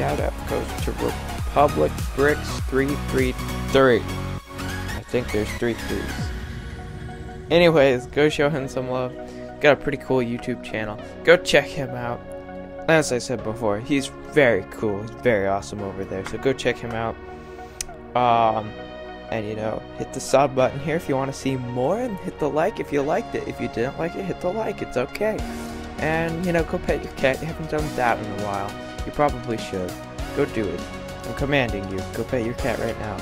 Shout out goes to Republic Bricks 333. I think there's three threes. Anyways, go show him some love. Got a pretty cool YouTube channel. Go check him out. As I said before, he's very cool. He's very awesome over there. So go check him out. Um, and you know, hit the sub button here if you want to see more, and hit the like if you liked it. If you didn't like it, hit the like. It's okay. And you know, go pet your cat. You haven't done that in a while. You probably should. Go do it. I'm commanding you. Go pet your cat right now.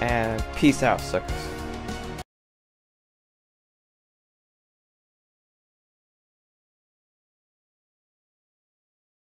And peace out, suckers.